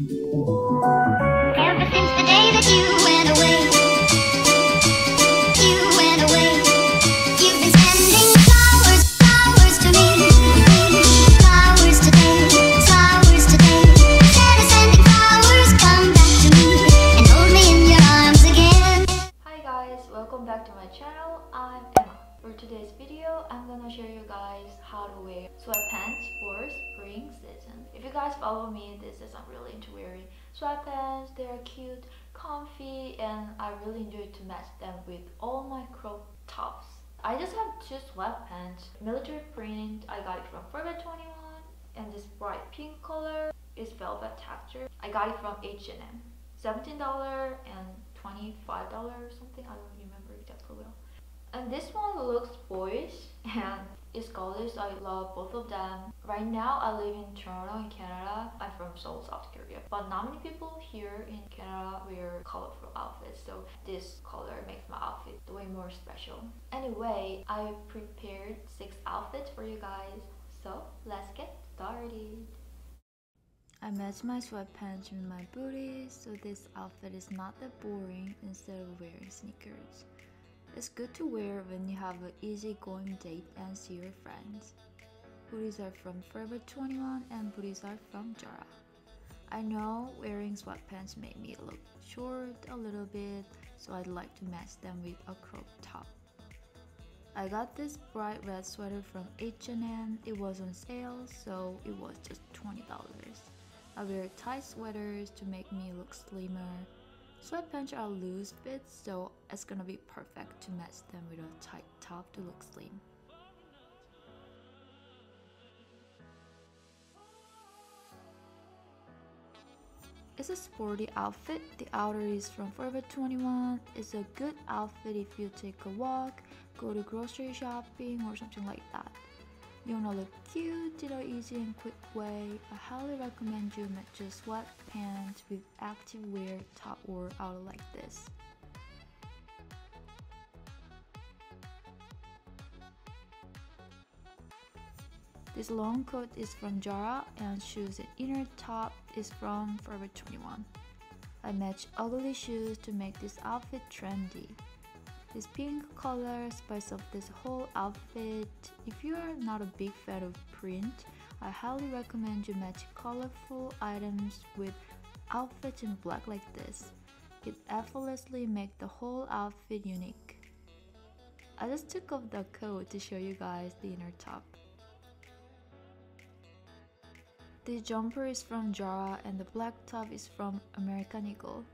Ever since the day that you went away, you went away. You've been sending flowers, flowers to me. Flowers today, flowers today. Instead of sending flowers, come back to me and hold me in your arms again. Hi guys, welcome back to my channel. I'm Emma. For today's video, I'm gonna show you guys how to wear sweatpants for spring season. If you guys follow me, this is I'm really into wearing sweatpants. They're cute, comfy, and I really enjoy to match them with all my crop tops. I just have two sweatpants, military print. I got it from Forever 21, and this bright pink color is velvet texture. I got it from H&M. $17 and $25 or something. I don't remember. And this one looks boyish and it's colors. I love both of them. Right now I live in Toronto in Canada. I'm from Seoul, South Korea. But not many people here in Canada wear colorful outfits. So this color makes my outfit way more special. Anyway, I prepared six outfits for you guys. So let's get started. I match my sweatpants with my booties, so this outfit is not that boring instead of wearing sneakers. It's good to wear when you have an easygoing date and see your friends. Booties are from Forever 21 and booties are from Zara. I know wearing sweatpants made me look short a little bit, so I'd like to match them with a crop top. I got this bright red sweater from H&M. It was on sale, so it was just $20. I wear tight sweaters to make me look slimmer. Sweatpants are loose fits, so it's gonna be perfect to match them with a tight top to look slim. It's a sporty outfit. The outer is from Forever 21. It's a good outfit if you take a walk, go to grocery shopping, or something like that. You wanna look cute in an easy and quick way? I highly recommend you match your sweatpants with active wear top or outer like this. This long coat is from Zara and shoes and inner top is from Forever 21. I match ugly shoes to make this outfit trendy. This pink color spice up this whole outfit. If you are not a big fan of print, I highly recommend you match colorful items with outfits in black like this. It effortlessly makes the whole outfit unique. I just took off the coat to show you guys the inner top. This jumper is from Zara and the black top is from American Eagle.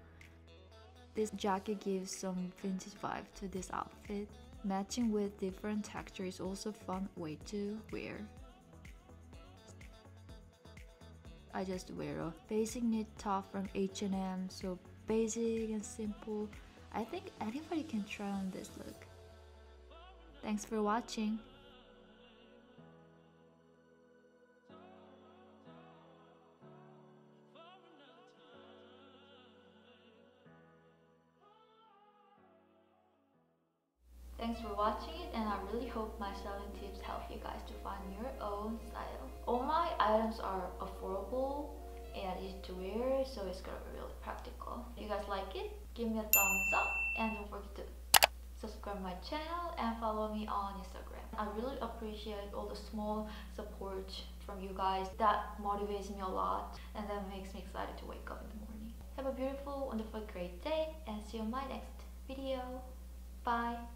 This jacket gives some vintage vibe to this outfit. Matching with different texture is also fun way to wear. I just wear a basic knit top from H&M, so basic and simple. I think anybody can try on this look. Thanks for watching. Thanks for watching it and I really hope my styling tips help you guys to find your own style. All my items are affordable and easy to wear so it's gonna be really practical. If you guys like it, give me a thumbs up and don't forget to subscribe my channel and follow me on Instagram. I really appreciate all the small support from you guys. That motivates me a lot and that makes me excited to wake up in the morning. Have a beautiful, wonderful, great day and see you in my next video. Bye.